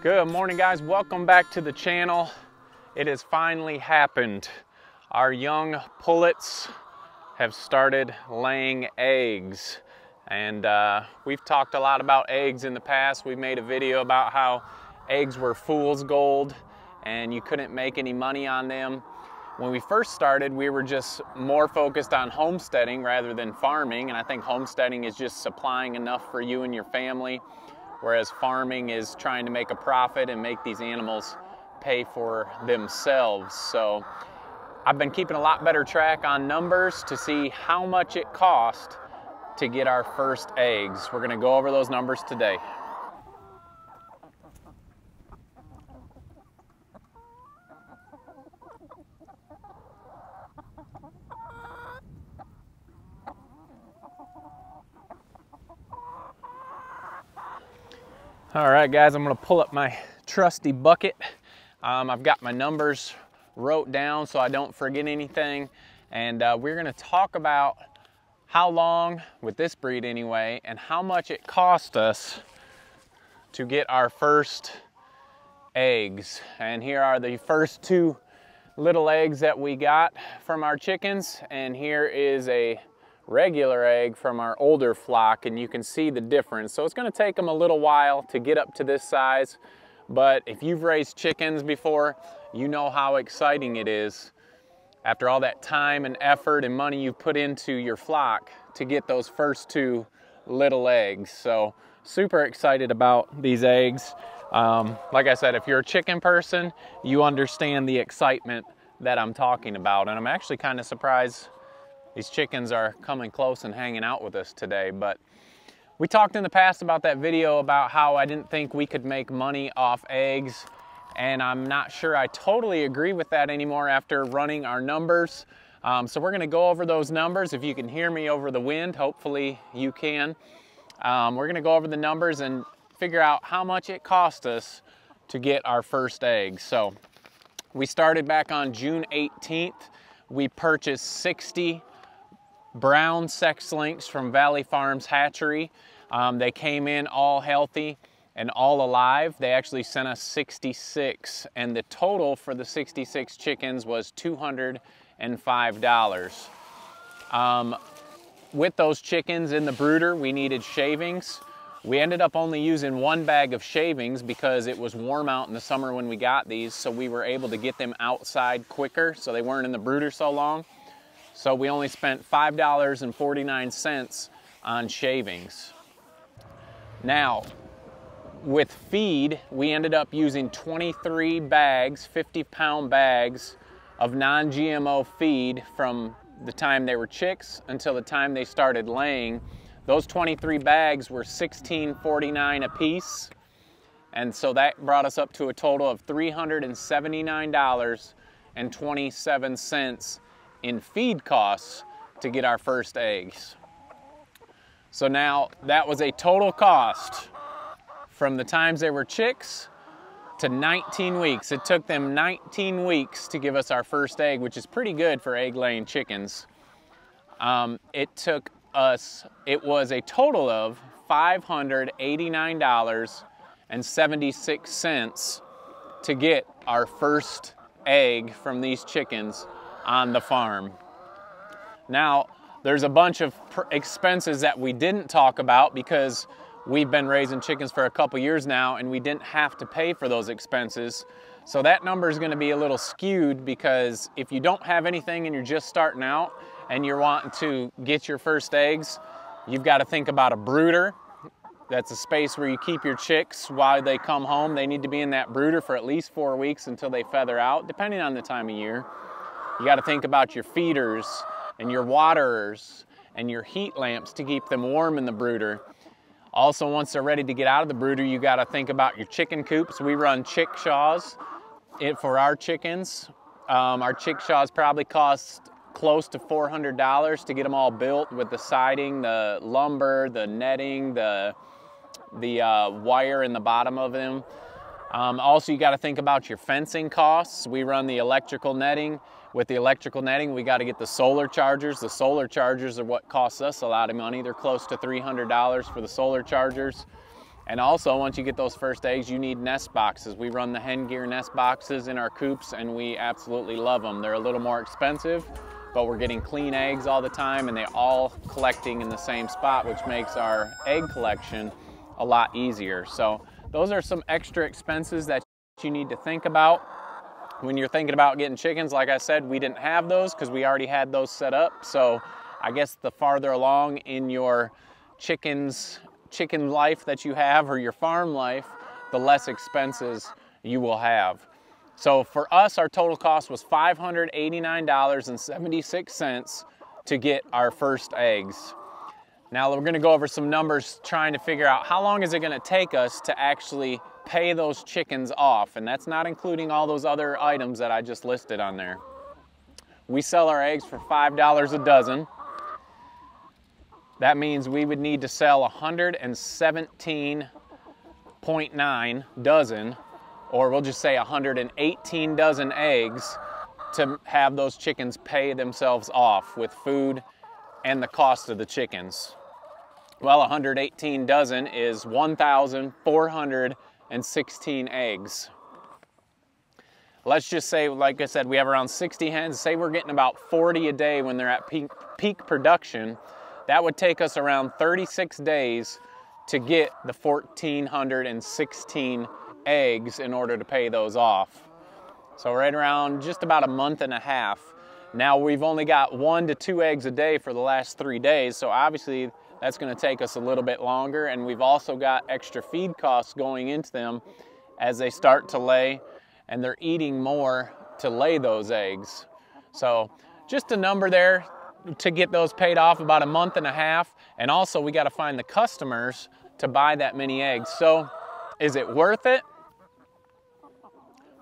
Good morning guys, welcome back to the channel. It has finally happened. Our young pullets have started laying eggs. And uh, we've talked a lot about eggs in the past. We made a video about how eggs were fool's gold and you couldn't make any money on them. When we first started, we were just more focused on homesteading rather than farming. And I think homesteading is just supplying enough for you and your family whereas farming is trying to make a profit and make these animals pay for themselves. So I've been keeping a lot better track on numbers to see how much it cost to get our first eggs. We're gonna go over those numbers today. All right, guys, I'm gonna pull up my trusty bucket. Um, I've got my numbers wrote down so I don't forget anything. And uh, we're gonna talk about how long, with this breed anyway, and how much it cost us to get our first eggs. And here are the first two little eggs that we got from our chickens. And here is a regular egg from our older flock and you can see the difference. So it's gonna take them a little while to get up to this size, but if you've raised chickens before, you know how exciting it is after all that time and effort and money you've put into your flock to get those first two little eggs. So super excited about these eggs. Um, like I said, if you're a chicken person, you understand the excitement that I'm talking about. And I'm actually kind of surprised these chickens are coming close and hanging out with us today. But we talked in the past about that video about how I didn't think we could make money off eggs. And I'm not sure I totally agree with that anymore after running our numbers. Um, so we're gonna go over those numbers. If you can hear me over the wind, hopefully you can. Um, we're gonna go over the numbers and figure out how much it cost us to get our first egg. So we started back on June 18th. We purchased 60 brown sex links from Valley Farms Hatchery. Um, they came in all healthy and all alive. They actually sent us 66 and the total for the 66 chickens was $205. Um, with those chickens in the brooder, we needed shavings. We ended up only using one bag of shavings because it was warm out in the summer when we got these, so we were able to get them outside quicker so they weren't in the brooder so long. So we only spent $5.49 on shavings. Now, with feed, we ended up using 23 bags, 50 pound bags of non-GMO feed from the time they were chicks until the time they started laying. Those 23 bags were $16.49 a piece. And so that brought us up to a total of $379.27 in feed costs to get our first eggs. So now that was a total cost from the times they were chicks to 19 weeks. It took them 19 weeks to give us our first egg, which is pretty good for egg laying chickens. Um, it took us, it was a total of $589.76 to get our first egg from these chickens on the farm. Now, there's a bunch of expenses that we didn't talk about because we've been raising chickens for a couple years now and we didn't have to pay for those expenses. So that number is going to be a little skewed because if you don't have anything and you're just starting out and you're wanting to get your first eggs, you've got to think about a brooder. That's a space where you keep your chicks while they come home. They need to be in that brooder for at least four weeks until they feather out, depending on the time of year. You got to think about your feeders and your waterers and your heat lamps to keep them warm in the brooder. Also, once they're ready to get out of the brooder, you got to think about your chicken coops. We run chickshaws for our chickens. Um, our chickshaws probably cost close to $400 to get them all built with the siding, the lumber, the netting, the, the uh, wire in the bottom of them. Um, also, you got to think about your fencing costs. We run the electrical netting. With the electrical netting, we got to get the solar chargers. The solar chargers are what costs us a lot of money. They're close to $300 for the solar chargers. And also, once you get those first eggs, you need nest boxes. We run the hen gear nest boxes in our coops and we absolutely love them. They're a little more expensive, but we're getting clean eggs all the time and they're all collecting in the same spot, which makes our egg collection a lot easier. So those are some extra expenses that you need to think about. When you're thinking about getting chickens, like I said, we didn't have those because we already had those set up. So I guess the farther along in your chickens chicken life that you have or your farm life, the less expenses you will have. So for us, our total cost was $589.76 to get our first eggs. Now we're gonna go over some numbers trying to figure out how long is it gonna take us to actually pay those chickens off. And that's not including all those other items that I just listed on there. We sell our eggs for $5 a dozen. That means we would need to sell 117.9 dozen, or we'll just say 118 dozen eggs to have those chickens pay themselves off with food and the cost of the chickens. Well, 118 dozen is 1,416 eggs. Let's just say, like I said, we have around 60 hens. Say we're getting about 40 a day when they're at peak, peak production. That would take us around 36 days to get the 1,416 eggs in order to pay those off. So right around just about a month and a half. Now we've only got one to two eggs a day for the last three days, so obviously that's gonna take us a little bit longer and we've also got extra feed costs going into them as they start to lay and they're eating more to lay those eggs. So just a number there to get those paid off about a month and a half. And also we got to find the customers to buy that many eggs. So is it worth it?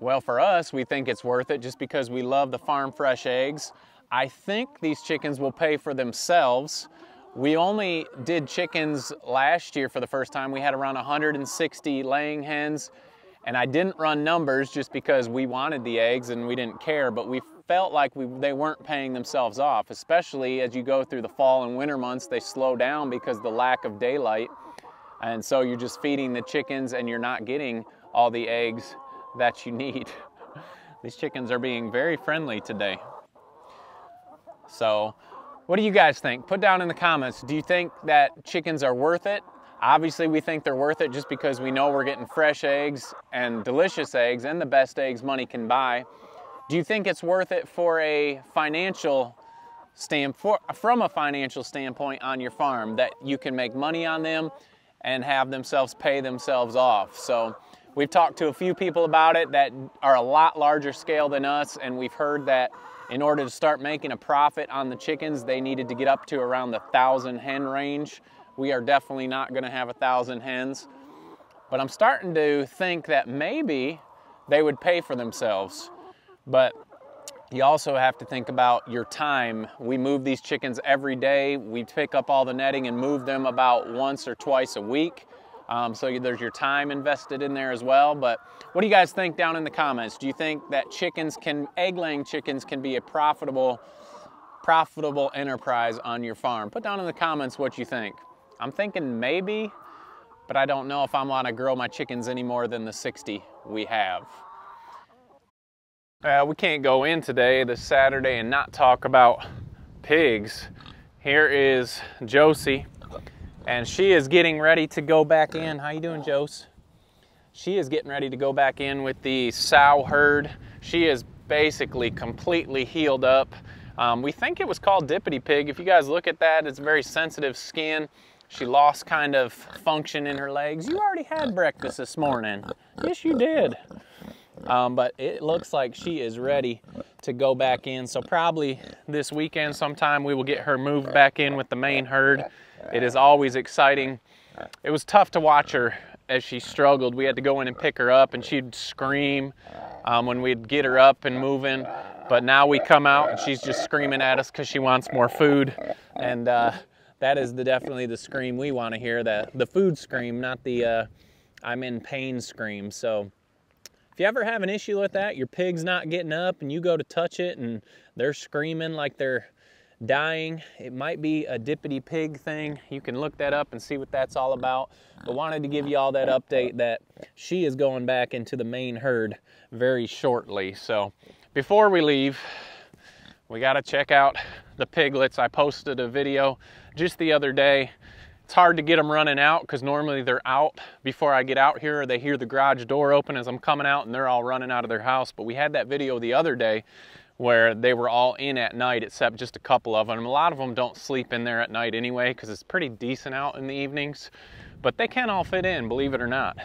Well, for us, we think it's worth it just because we love the farm fresh eggs. I think these chickens will pay for themselves. We only did chickens last year for the first time. We had around 160 laying hens and I didn't run numbers just because we wanted the eggs and we didn't care, but we felt like we, they weren't paying themselves off, especially as you go through the fall and winter months, they slow down because the lack of daylight. And so you're just feeding the chickens and you're not getting all the eggs that you need. These chickens are being very friendly today. So what do you guys think? Put down in the comments, do you think that chickens are worth it? Obviously we think they're worth it just because we know we're getting fresh eggs and delicious eggs and the best eggs money can buy. Do you think it's worth it for a financial standpoint, from a financial standpoint on your farm that you can make money on them and have themselves pay themselves off? So we've talked to a few people about it that are a lot larger scale than us and we've heard that in order to start making a profit on the chickens, they needed to get up to around the thousand hen range. We are definitely not gonna have a thousand hens, but I'm starting to think that maybe they would pay for themselves. But you also have to think about your time. We move these chickens every day. We pick up all the netting and move them about once or twice a week. Um, so there's your time invested in there as well. But what do you guys think down in the comments? Do you think that chickens can, egg laying chickens can be a profitable, profitable enterprise on your farm? Put down in the comments what you think. I'm thinking maybe, but I don't know if I'm gonna grow my chickens any more than the 60 we have. Uh, we can't go in today, this Saturday, and not talk about pigs. Here is Josie, and she is getting ready to go back in. How you doing, Jose? She is getting ready to go back in with the sow herd. She is basically completely healed up. Um, we think it was called dippity pig. If you guys look at that, it's very sensitive skin. She lost kind of function in her legs. You already had breakfast this morning. Yes, you did. Um, but it looks like she is ready to go back in. So probably this weekend sometime we will get her moved back in with the main herd. It is always exciting. It was tough to watch her as she struggled. We had to go in and pick her up and she'd scream um, when we'd get her up and moving. But now we come out and she's just screaming at us because she wants more food. And uh, that is the, definitely the scream we want to hear, the, the food scream, not the uh, I'm in pain scream. So if you ever have an issue with that, your pig's not getting up and you go to touch it and they're screaming like they're dying. It might be a dippity pig thing. You can look that up and see what that's all about. But wanted to give you all that update that she is going back into the main herd very shortly. So before we leave, we got to check out the piglets. I posted a video just the other day. It's hard to get them running out because normally they're out before I get out here they hear the garage door open as I'm coming out and they're all running out of their house. But we had that video the other day where they were all in at night except just a couple of them. A lot of them don't sleep in there at night anyway because it's pretty decent out in the evenings, but they can all fit in, believe it or not.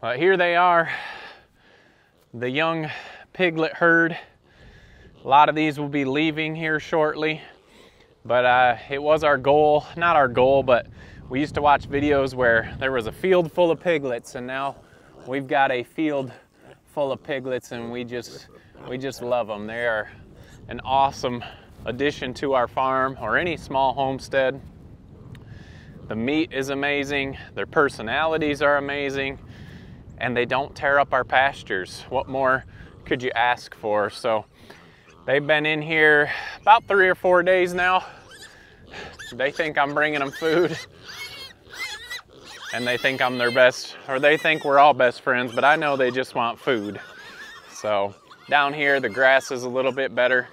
But here they are, the young piglet herd. A lot of these will be leaving here shortly, but uh, it was our goal, not our goal, but we used to watch videos where there was a field full of piglets and now we've got a field full of piglets and we just we just love them. They are an awesome addition to our farm or any small homestead. The meat is amazing, their personalities are amazing, and they don't tear up our pastures. What more could you ask for? So they've been in here about three or four days now. They think I'm bringing them food and they think I'm their best, or they think we're all best friends, but I know they just want food. So down here, the grass is a little bit better.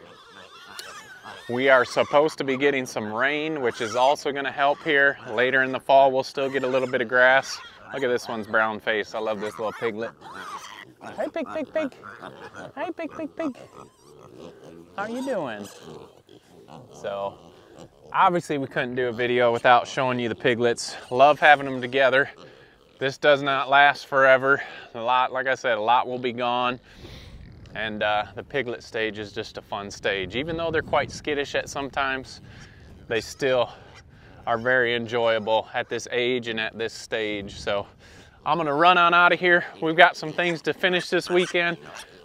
We are supposed to be getting some rain, which is also gonna help here. Later in the fall, we'll still get a little bit of grass. Look at this one's brown face. I love this little piglet. Hey, pig, pig, pig. Hey, pig, pig, pig. How are you doing? So, obviously we couldn't do a video without showing you the piglets. Love having them together. This does not last forever. A lot, like I said, a lot will be gone. And uh, the piglet stage is just a fun stage. Even though they're quite skittish at sometimes, they still are very enjoyable at this age and at this stage. So I'm gonna run on out of here. We've got some things to finish this weekend,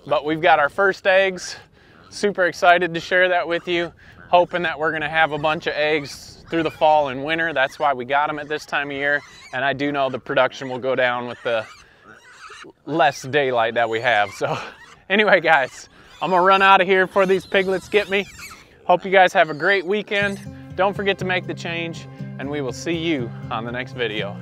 but we've got our first eggs. Super excited to share that with you. Hoping that we're gonna have a bunch of eggs through the fall and winter. That's why we got them at this time of year. And I do know the production will go down with the less daylight that we have. So Anyway, guys, I'm gonna run out of here before these piglets get me. Hope you guys have a great weekend. Don't forget to make the change, and we will see you on the next video.